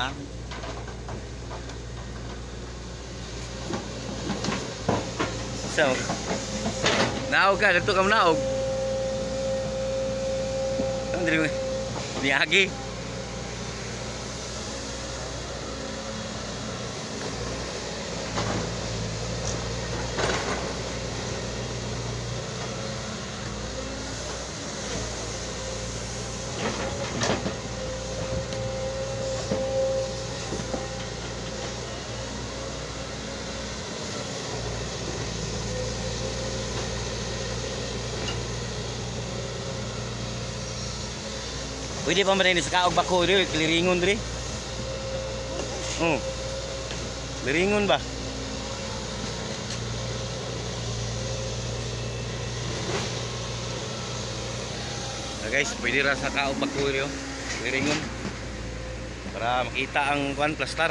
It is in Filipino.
lang. So, naog ka, dito ka mo naog. Ang dilimu, niyagi. Kan niyagi. Pwede pa man sa kaog bako diri, kliringon diri. Oh. Kliringon ba? Ah, guys, pwede ra sa kaog bako diri, oh. Kliringon. Para makita ang kuan plastar.